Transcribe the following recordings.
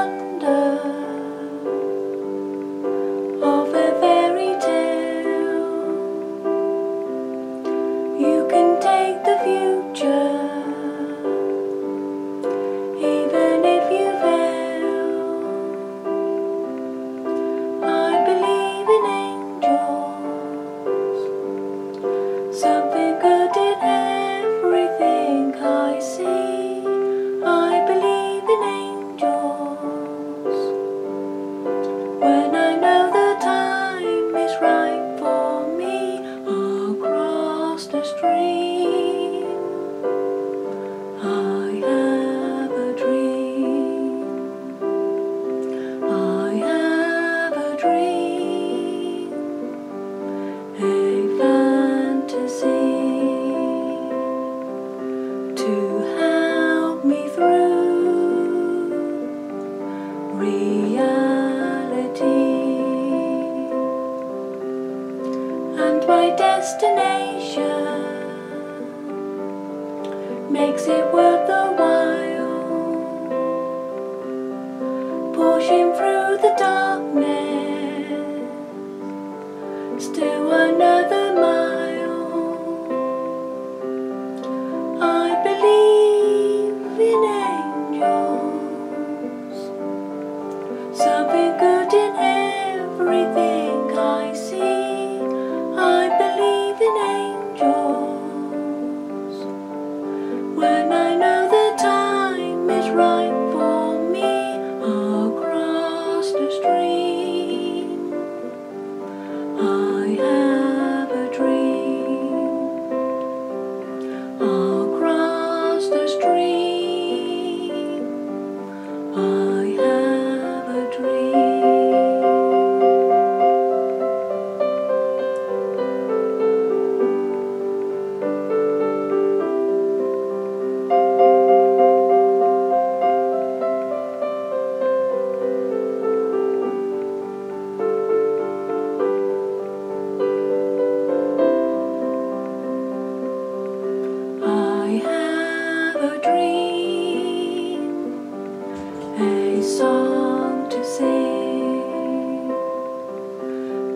wonder. just a dream. I have a dream. I have a dream. A fantasy to help me through reality and my destiny. makes it worth the while. Pushing through the darkness, still.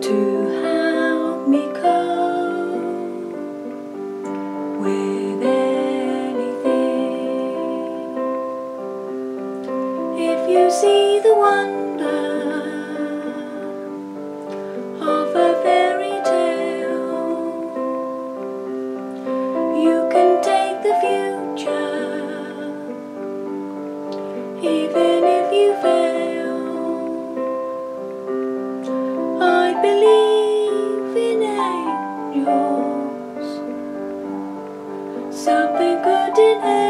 to help me cope with anything. If you see the wonder of a fairy tale, you can take the future. Even didn't